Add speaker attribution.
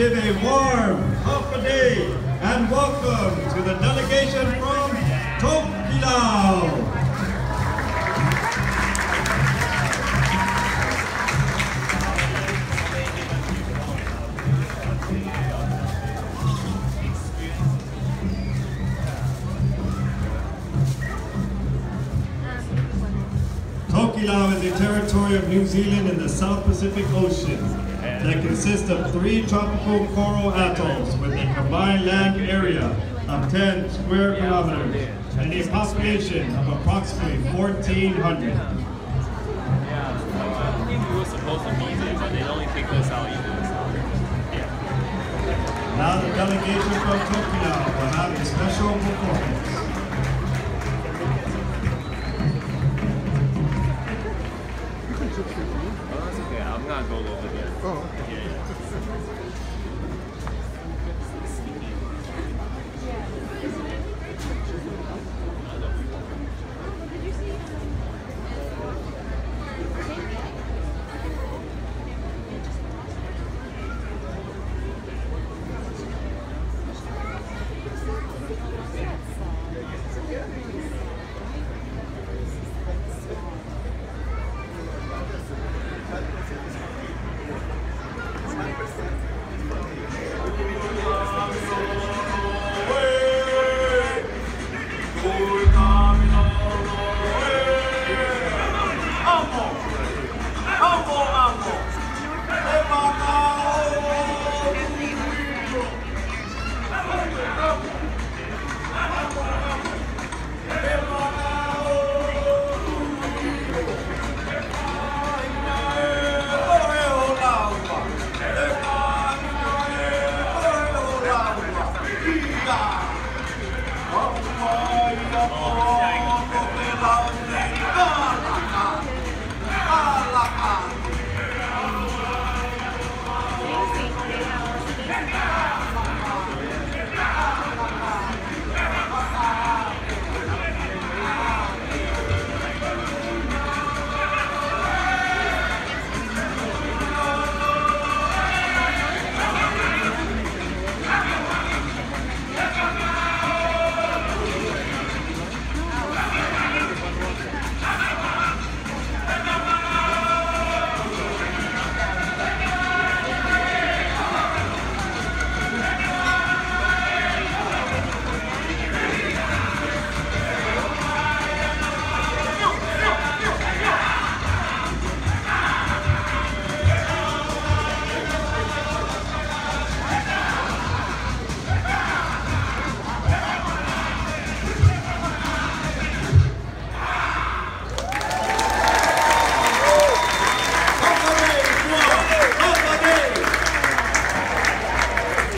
Speaker 1: give a warm Hafa Adai and welcome to the delegation from Tokelau. Tokelau is a territory of New Zealand in the South Pacific Ocean that consists of three tropical coral atolls with a combined land area of 10 square kilometers and a population of approximately 1,400.
Speaker 2: Yeah, I we were supposed to be there, but they only picked us out yeah.
Speaker 1: Now the delegation from Tokelau will have a special
Speaker 2: Oh, that's okay. I'm not going to there.
Speaker 3: Oh.
Speaker 2: Yeah, yeah.